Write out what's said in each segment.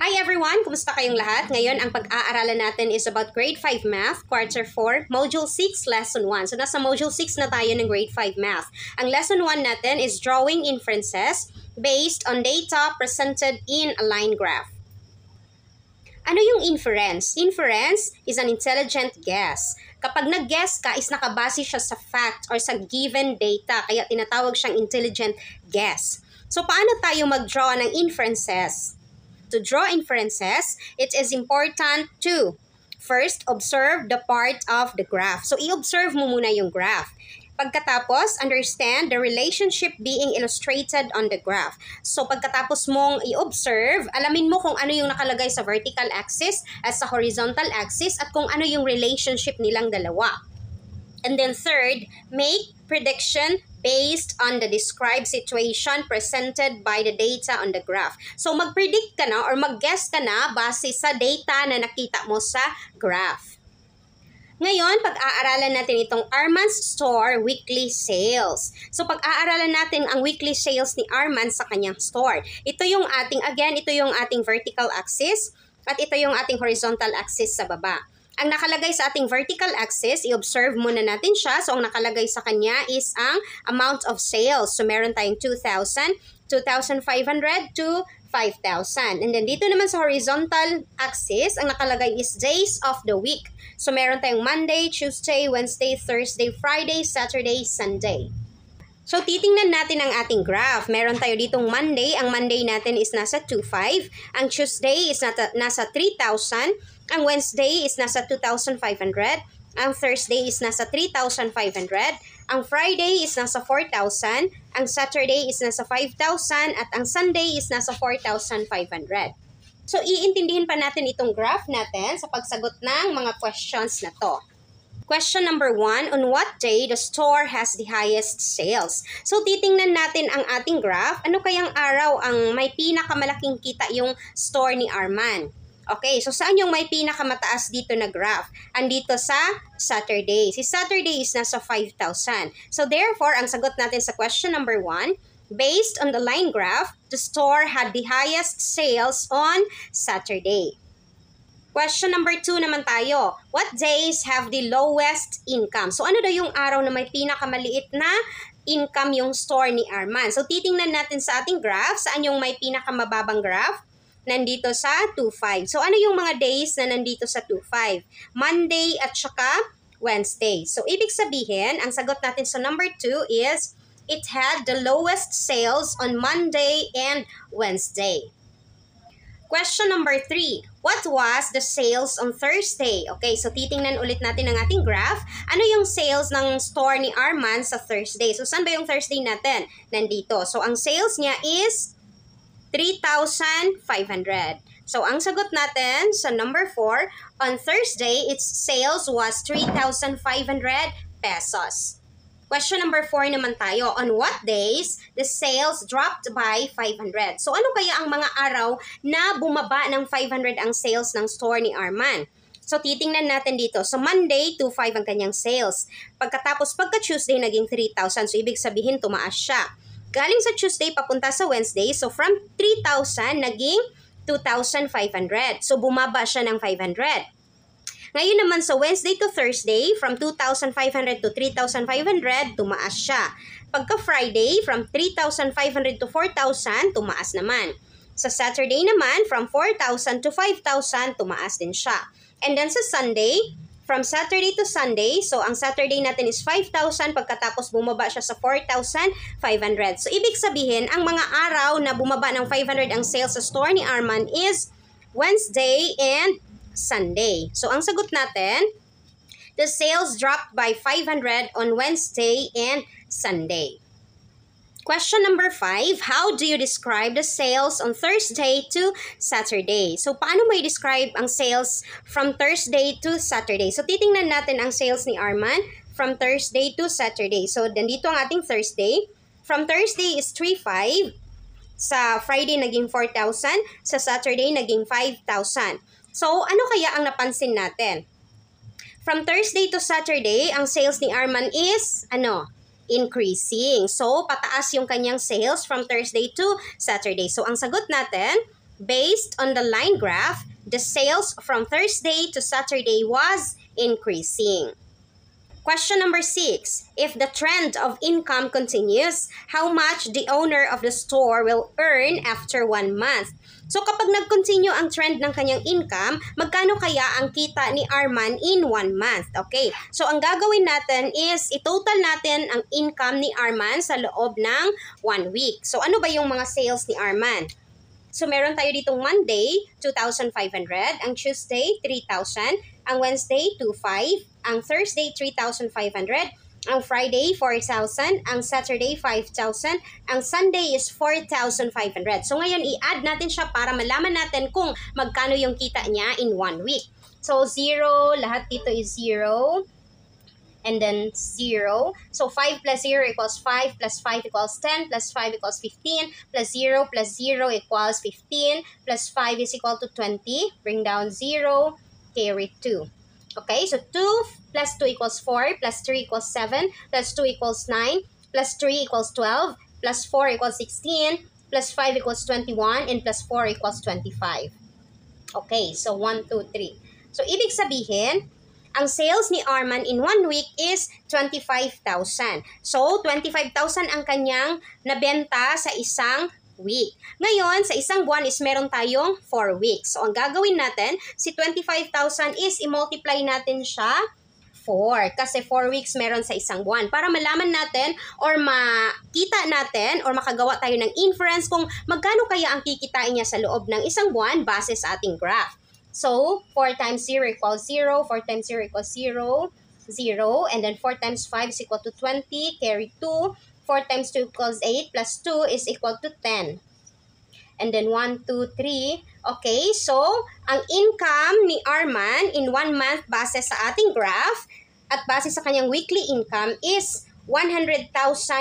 Hi everyone! Kumusta kayong lahat? Ngayon, ang pag-aaralan natin is about Grade 5 Math, Quarter 4, Module 6, Lesson 1. So, nasa Module 6 na tayo ng Grade 5 Math. Ang Lesson 1 natin is Drawing Inferences based on data presented in a line graph. Ano yung inference? Inference is an intelligent guess. Kapag nag-guess ka, is nakabase siya sa fact or sa given data, kaya tinatawag siyang intelligent guess. So, paano tayo mag-draw ng inferences? To draw inferences, it is important to first observe the part of the graph. So, i-observe mo muna yung graph. Pagkatapos, understand the relationship being illustrated on the graph. So, pagkatapos mong i-observe, alamin mo kung ano yung nakalagay sa vertical axis at sa horizontal axis at kung ano yung relationship nilang dalawa. And then third, make prediction based on the described situation presented by the data on the graph. So mag-predict ka na or mag-guess ka na base sa data na nakita mo sa graph. Ngayon, pag-aaralan natin itong Arman's Store weekly sales. So, pag-aaralan natin ang weekly sales ni Arman sa kanyang store. Ito yung ating, again, ito yung ating vertical axis at ito yung ating horizontal axis sa baba. Ang nakalagay sa ating vertical axis, i-observe muna natin siya. So, ang nakalagay sa kanya is ang amount of sales. So, meron tayong 2,000, 2,500 to 5,000. And then dito naman sa horizontal axis, ang nakalagay is days of the week. So meron tayong Monday, Tuesday, Wednesday, Thursday, Friday, Saturday, Sunday. So titingnan natin ang ating graph. Meron tayo ditong Monday. Ang Monday natin is nasa 2,500. Ang Tuesday is nasa 3,000. Ang Wednesday is nasa 2,500. Ang Thursday is nasa 3,500. Ang Friday is nasa 4,000. Ang Saturday is nasa 5,000. At ang Sunday is nasa 4,500. So, iintindihin pa natin itong graph natin sa pagsagot ng mga questions na to. Question number one, on what day the store has the highest sales? So, titingnan natin ang ating graph. Ano kayang araw ang may pinakamalaking kita yung store ni Arman? Okay, so saan yung may pinakamataas dito na graph? Andito sa Saturday. Si Saturday is nasa 5,000. So therefore, ang sagot natin sa question number 1, based on the line graph, the store had the highest sales on Saturday. Question number 2 naman tayo. What days have the lowest income? So ano daw yung araw na may pinakamaliit na income yung store ni Arman? So titingnan natin sa ating graph, saan yung may pinakamababang graph? Nandito sa 2.5. So, ano yung mga days na nandito sa 2.5? Monday at saka Wednesday. So, ibig sabihin, ang sagot natin sa number 2 is, it had the lowest sales on Monday and Wednesday. Question number 3. What was the sales on Thursday? Okay, so titingnan ulit natin ang ating graph. Ano yung sales ng store ni Arman sa Thursday? So, saan ba yung Thursday natin? Nandito. So, ang sales niya is 3,500. So, ang sagot natin sa number 4, on Thursday, its sales was 3,500 pesos. Question number 4 naman tayo. On what days the sales dropped by 500? So, ano kaya ang mga araw na bumaba ng 500 ang sales ng store ni Arman? So, titingnan natin dito. So, Monday, 2,500 ang kanyang sales. Pagkatapos, pagka Tuesday, naging 3,000. So, ibig sabihin, tumaas siya. Galing sa Tuesday papunta sa Wednesday, so from 3,000 naging 2,500. So bumaba siya ng 500. Ngayon naman sa Wednesday to Thursday, from 2,500 to 3,500, tumaas siya. Pagka Friday, from 3,500 to 4,000, tumaas naman. Sa Saturday naman, from 4,000 to 5,000, tumaas din siya. And then sa Sunday, from Saturday to Sunday. So, ang Saturday natin is 5,000 pagkatapos bumaba siya sa 4,500. So, ibig sabihin, ang mga araw na bumaba ng 500 ang sales sa store ni Arman is Wednesday and Sunday. So, ang sagot natin, the sales dropped by 500 on Wednesday and Sunday. Question number 5, how do you describe the sales on Thursday to Saturday? So, paano mo i-describe ang sales from Thursday to Saturday? So, titingnan natin ang sales ni Arman from Thursday to Saturday. So, nandito ang ating Thursday. From Thursday is 3,500. Sa Friday, naging 4,000. Sa Saturday, naging 5,000. So, ano kaya ang napansin natin? From Thursday to Saturday, ang sales ni Arman is, ano, increasing. So, pataas yung kanyang sales from Thursday to Saturday. So, ang sagot natin, based on the line graph, the sales from Thursday to Saturday was increasing. Question number six. If the trend of income continues, how much the owner of the store will earn after one month? So kapag nag-continue ang trend ng kanyang income, magkano kaya ang kita ni Arman in one month? Okay. So ang gagawin natin is i-total natin ang income ni Arman sa loob ng one week. So ano ba yung mga sales ni Arman? So, meron tayo ditong Monday, 2,500. Ang Tuesday, 3,000. Ang Wednesday, 2,500. Ang Thursday, 3,500. Ang Friday, 4,000. Ang Saturday, 5,000. Ang Sunday is 4,500. So, ngayon, i-add natin siya para malaman natin kung magkano yung kita niya in one week. So, 0, lahat dito is 0 and then 0. So 5 plus 0 equals 5 plus 5 equals 10 plus 5 equals 15 plus 0 plus 0 equals 15 plus 5 is equal to 20. Bring down 0, carry 2. Okay, so 2 plus 2 equals 4 plus 3 equals 7 plus 2 equals 9 plus 3 equals 12 plus 4 equals 16 plus 5 equals 21 and plus 4 equals 25. Okay, so 1, 2, 3. So, ibig sabihin, ang sales ni Arman in one week is 25,000. So, 25,000 ang kanyang nabenta sa isang week. Ngayon, sa isang buwan is meron tayong 4 weeks. So, ang gagawin natin, si 25,000 is i-multiply natin siya 4. Kasi 4 weeks meron sa isang buwan. Para malaman natin or makita natin or makagawa tayo ng inference kung magkano kaya ang kikitain niya sa loob ng isang buwan base sa ating graph. So, 4 times 0 equals 0, 4 times 0 equals 0, 0, and then 4 times 5 is equal to 20, carry 2, 4 times 2 equals 8, plus 2 is equal to 10. And then 1, 2, 3. Okay, so, ang income ni Arman in 1 month base sa ating graph at base sa kanyang weekly income is 100,000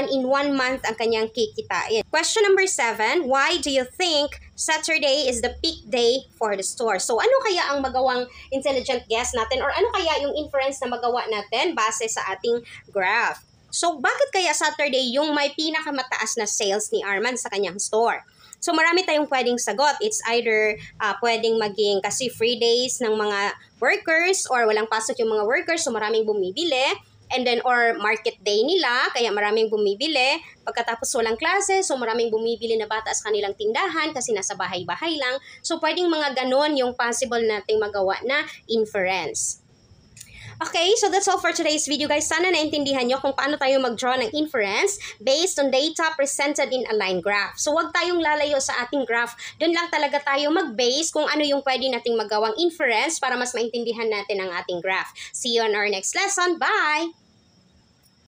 in one month ang kanyang kikitain. Question number seven, why do you think Saturday is the peak day for the store? So ano kaya ang magawang intelligent guess natin or ano kaya yung inference na magawa natin base sa ating graph? So bakit kaya Saturday yung may pinakamataas na sales ni Arman sa kanyang store? So marami tayong pwedeng sagot. It's either uh, pwedeng maging kasi free days ng mga workers or walang pasok yung mga workers so maraming bumibili and then or market day nila, kaya maraming bumibili. Pagkatapos walang klase, so maraming bumibili na bata sa kanilang tindahan kasi nasa bahay-bahay lang. So pwedeng mga ganon yung possible nating magawa na inference. Okay, so that's all for today's video guys. Sana naintindihan nyo kung paano tayo mag-draw ng inference based on data presented in a line graph. So wag tayong lalayo sa ating graph. Doon lang talaga tayo mag-base kung ano yung pwede nating magawang inference para mas maintindihan natin ang ating graph. See you on our next lesson. Bye!